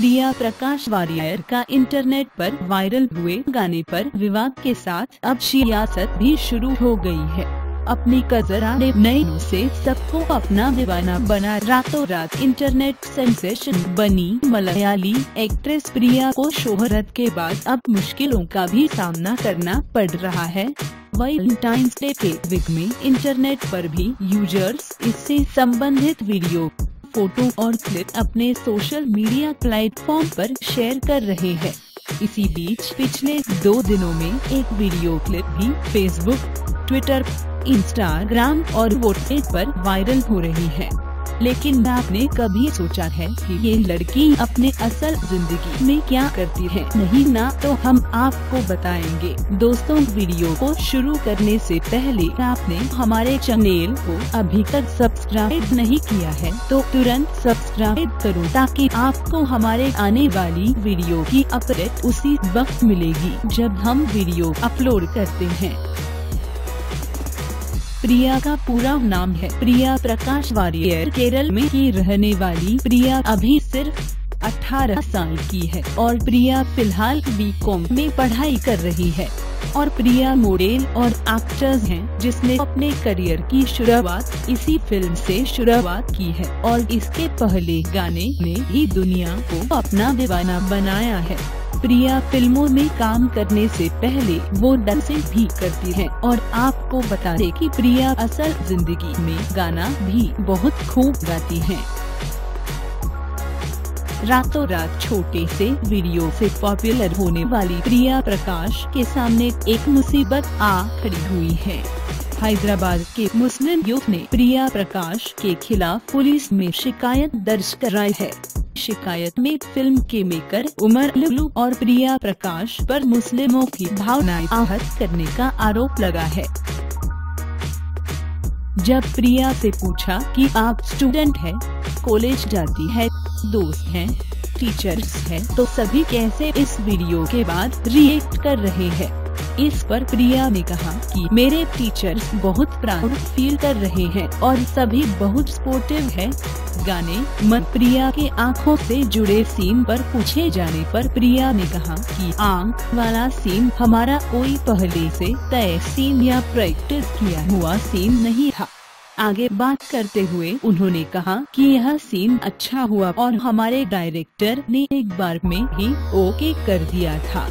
प्रिया प्रकाश वारियर का इंटरनेट पर वायरल हुए गाने पर विवाद के साथ अब सियासत भी शुरू हो गई है। अपनी कजरा ने नए से सबको अपना दीवाना बना रातों रात इंटरनेट सेंसेशन बनी। मलयाली एक्ट्रेस प्रिया को शोहरत के बाद अब मुश्किलों का भी सामना करना पड़ रहा है। वैलेंटाइंस डे के विग में इंटरनेट पर भी यूज़र्स इससे संबंधित वीडियो फ़ोटो और क्लिप अपने सोशल मीडिया प्लेटफॉर्म पर शेयर कर रहे हैं। इसी बीच पिछले दो दिनों में एक वीडियो क्लिप भी फेसबुक ट्विटर इंस्टाग्राम और व्हाट्सएप पर वायरल हो रही है। लेकिन आपने कभी सोचा है कि ये लड़की अपने असल ज़िंदगी में क्या करती है? नहीं ना तो हम आपको बताएँगे। दोस्तों, वीडियो को शुरू करने से पहले आपने हमारे चैनल को अभी तक सब्सक्राइब नहीं किया है तो तुरंत सब्सक्राइब करो ताकि आपको हमारे आने वाली वीडियो की अपडेट उसी वक्त मिलेगी जब हम वीडियो अपलोड करते हैं। प्रिया का पूरा नाम है। प्रिया प्रकाश वारियर केरल में की रहने वाली। प्रिया अभी सिर्फ़ 18 साल की है और प्रिया फ़िलहाल बी कॉम में पढ़ाई कर रही है। और प्रिया मॉडल और एक्टर्स हैं, जिसने अपने करियर की शुरुआत इसी फ़िल्म से शुरुआत की है। और इसके पहले गाने ने ही दुनिया को अपना दीवाना बनाया है। प्रिया फ़िल्मों में काम करने से पहले वो डांसिंग भी करती है और आपको बता दें कि प्रिया असल ज़िंदगी में गाना भी बहुत खूब गाती हैं। रातों रात छोटे से वीडियो से पॉपुलर होने वाली प्रिया प्रकाश के सामने एक मुसीबत आ खड़ी हुई है हैदराबाद के मुस्लिम युवक ने प्रिया प्रकाश के खिलाफ पुलिस में शिकायत दर्ज कराई है शिकायत में फ़िल्म के मेकर उमर लुलू और प्रिया प्रकाश पर मुस्लिमों की भावनाएँ आहत करने का आरोप लगा है। जब प्रिया से पूछा कि आप स्टूडेंट हैं, कॉलेज जाती है दोस्त हैं, टीचर्स हैं, तो सभी कैसे इस वीडियो के बाद रिएक्ट कर रहे हैं? इस पर प्रिया ने कहा कि मेरे टीचर्स बहुत प्राउड फील कर रहे हैं और सभी बहुत सपोर्टिव है। गाने, मन प्रिया के आँखों से जुड़े सीन पर पूछे जाने पर प्रिया ने कहा कि आँख वाला सीन हमारा कोई पहले से तय सीन या प्रैक्टिस किया हुआ सीन नहीं था। आगे बात करते हुए उन्होंने कहा कि यह सीन अच्छा हुआ और हमारे डायरेक्टर ने एक बार में ही ओके कर दिया था।